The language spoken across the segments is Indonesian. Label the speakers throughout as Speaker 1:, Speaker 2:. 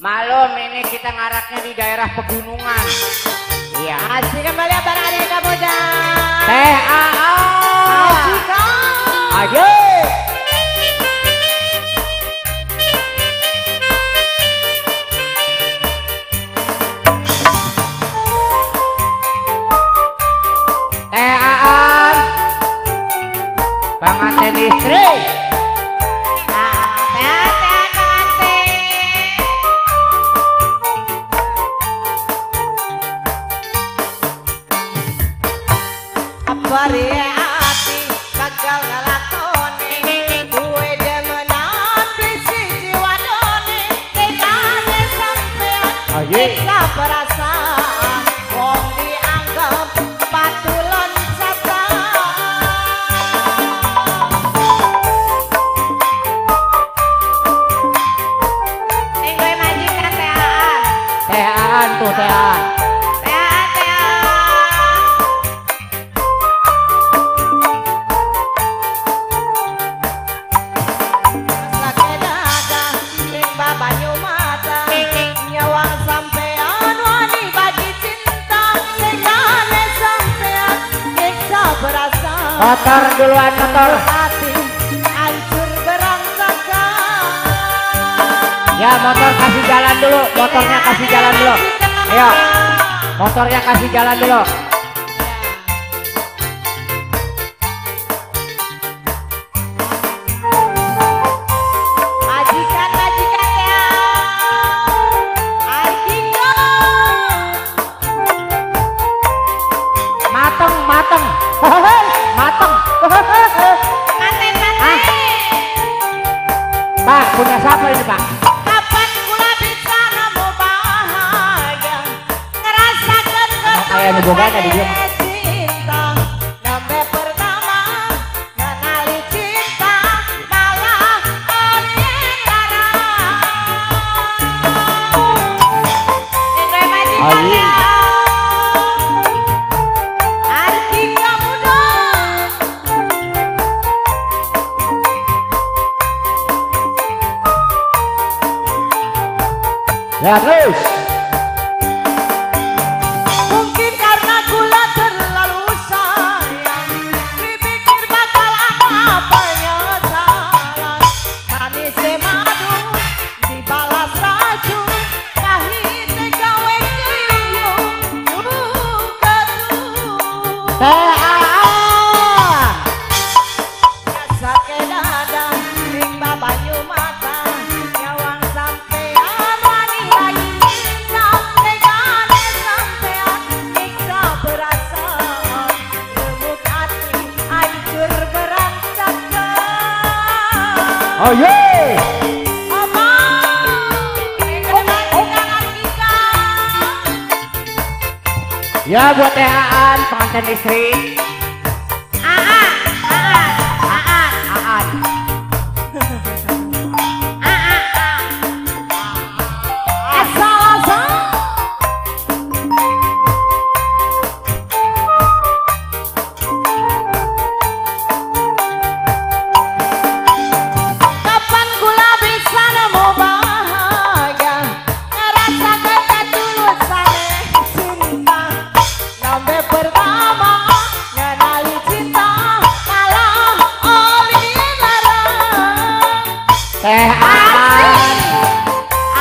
Speaker 1: Malum ini kita ngaraknya di daerah pegunungan. Iya.
Speaker 2: Asik kembali bareng adik kamu
Speaker 1: Teh AA.
Speaker 2: Ajika.
Speaker 1: Ayo. Teh AA. Pengantin istri.
Speaker 2: Perasaan. Wong dianggap patulon Ning majikan teaan
Speaker 1: Teh AA tuh Motor duluan motor.
Speaker 2: Hati hancur berantakan
Speaker 1: Ya motor kasih jalan dulu, motornya kasih jalan dulu. Ayo, motornya kasih jalan dulu. Siapa ini Pak?
Speaker 2: Kapan kula bisa nemu bahagia Ngerasakan
Speaker 1: kayak nu boga tadi dia. Oh ye.
Speaker 2: Apa? Kebanyakan kita
Speaker 1: Ya buat Teh Aan, pengantin istri.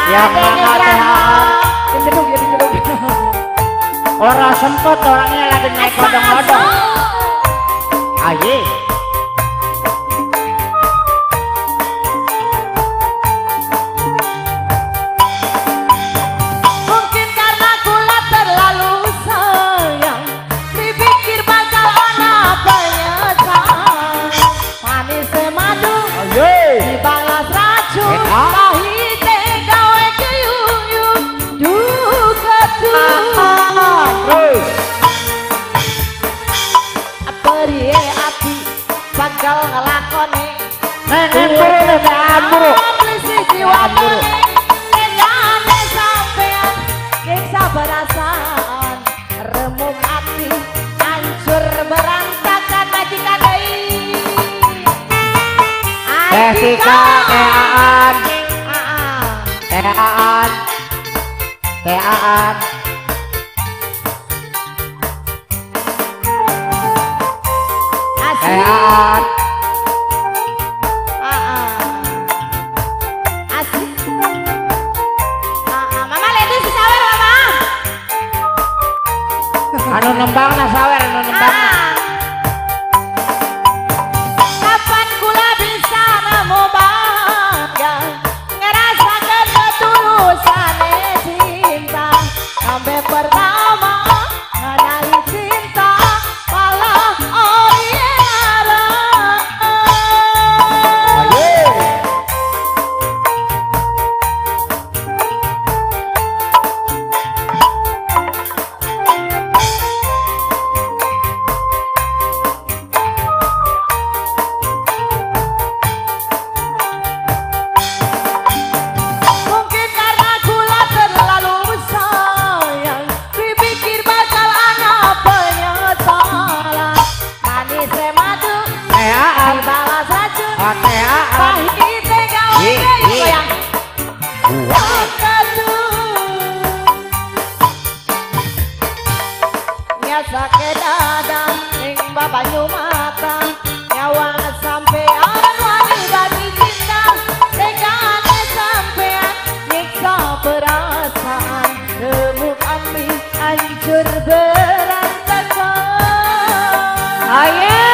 Speaker 1: Yang mana Teh gedung, ini gedung. Orang sempet orangnya lagi naik odong-odong. Aye.
Speaker 2: Mungkin bakal ngelakoni
Speaker 1: Nenek buru, nenek buru.
Speaker 2: Polisi jiwa mani Tegane sampean Kisah perasaan Remuk hati Hancur berantakan majikan deui
Speaker 1: Teh Tika, Teh Aan.
Speaker 2: Ah.
Speaker 1: Teh Teaan. Teaan. Anu nembang na sawer anu nembang
Speaker 2: Nyasa ke dada Ning babanyu mata Nyawa sampean wani bagi cinta. Tegane sampean Nyiksa perasaan. Remuk api Hancur berantakan
Speaker 1: Aye.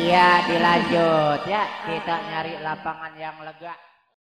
Speaker 1: Iya dilanjut. Ya kita nyari lapangan yang lega.